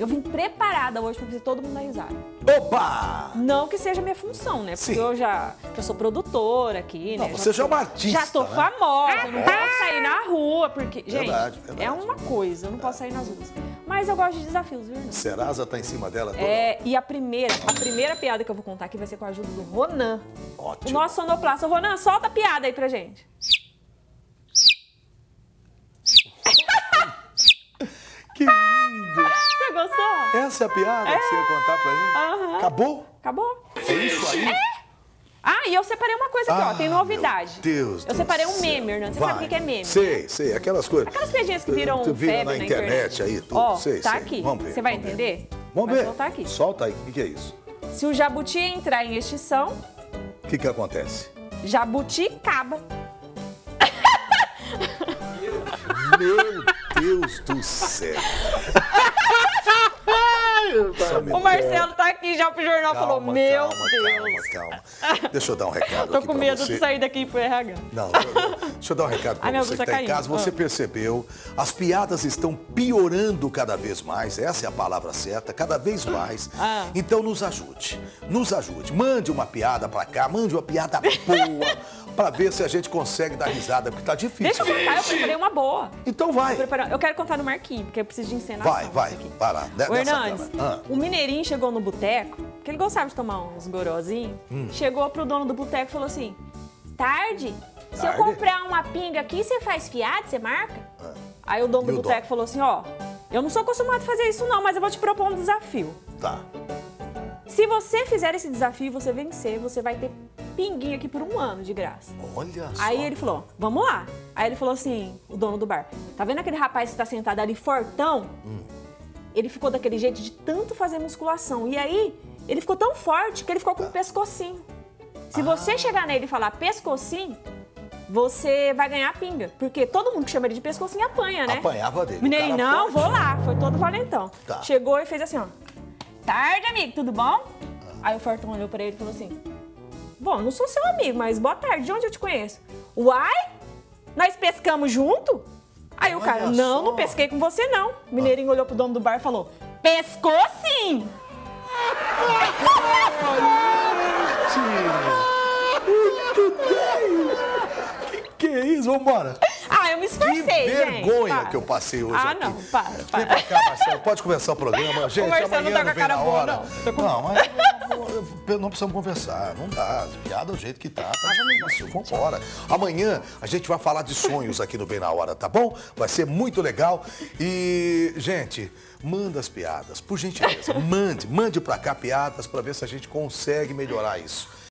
Eu vim preparada hoje pra fazer todo mundo dar risada. Opa! Não que seja minha função, né? Porque Sim. eu já, já sou produtora aqui, Não, né? você já é sou- uma artista, Já tô né? famosa, eu não posso sair na rua, porque. Verdade, gente, verdade. é uma coisa, eu não posso sair nas ruas. Mas eu gosto de desafios, viu, Hernando? Serasa tá em cima dela toda. É, e a primeira, a primeira piada que eu vou contar aqui vai ser com a ajuda do Ronan. O Ótimo. nosso sonoplasta. Ronan, solta a piada aí pra gente. Que lindo! Gostou? Essa é a piada que você ia contar pra gente? Aham. Acabou? Acabou? É isso aí? Ah, e eu separei uma coisa aqui, ó. Tem Ah, novidade. Meu Deus Eu separei um meme, Hernando. Você Vai. sabe o que é meme? Sei, sei. Aquelas coisas. Aquelas piadinhas que viram Tu vira febre na internet aí, tudo. Ó, sei, tá sei. aqui. Vamos ver. Você vai vamos ver. entender? Vamos ver. soltar aqui. Solta aí. O que, é isso? Se o jabuti entrar em extinção, O que, que acontece? jabuti caba. Meu Deus do céu. O Marcelo tá aqui já pro jornal falou: Calma, Meu calma, Deus. calma, calma. Deixa eu dar um recado Tô com pra medo de sair daqui pro RH. Não, não, deixa eu dar um recado Ai, para minha você que blusa está em caindo. casa. Você Ah. percebeu, as piadas estão piorando cada vez mais, essa é a palavra certa, cada vez mais. Ah. Então nos ajude, nos ajude. Mande uma piada para cá, mande uma piada boa, para ver se a gente consegue dar risada, porque tá difícil. Deixa eu contar, eu preparei uma boa. Então vai, Eu, eu quero contar no Marquinhos, porque eu preciso de encenação. vai, vai, vai lá. O dessa Hernandes. Ah. o mineirinho chegou no boteco, porque ele gostava de tomar uns gorozinhos. Hum. Chegou pro dono do boteco e falou assim: Tarde, se eu comprar uma pinga aqui, você faz fiado, você marca? Aí o dono Ah. Do boteco falou assim: Ó, eu não sou acostumado a fazer isso não, mas eu vou te propor um desafio. Tá. Se você fizer esse desafio e você vencer, você vai ter pinguinha aqui por um ano de graça. Olha só. Aí ele falou, vamos lá. Aí ele falou assim, o dono do bar, tá vendo aquele rapaz que tá sentado ali fortão? Ele ficou daquele jeito de tanto fazer musculação. E aí, ele ficou tão forte que ele ficou com um pescocinho. Se você chegar nele e falar pescocinho, você vai ganhar pinga. Porque todo mundo que chama ele de pescocinho apanha, né? Apanhava dele. Mineirinho, O cara não, vou lá. Foi todo valentão. Tá. Chegou e fez assim, ó. Tarde, amigo, tudo bom? Aí o Fortão olhou pra ele e falou assim: Bom, não sou seu amigo, mas boa tarde, de onde eu te conheço? Uai? Nós pescamos junto? Aí o Olha cara, não, só. não pesquei com você não. O Mineirinho olhou pro dono do bar e falou: Pescou sim! Muito bem. Que que é isso? Vambora. Ah, eu me Que esforcei, gente. vergonha para. que eu passei hoje Ah, aqui. não, para, Vem para. pra cá, Marcelo. Pode começar o programa. Gente, Marcelo amanhã não tá com a vem cara boa, hora. não. Tô com- Não, mas não precisamos conversar. Não dá. Piada do jeito que tá. Tá difícil. Vambora. Amanhã a gente vai falar de sonhos aqui no Bem na Hora, tá bom? Vai ser muito legal. E, gente, manda as piadas, por gentileza. Mande, mande pra cá piadas pra ver se a gente consegue melhorar isso.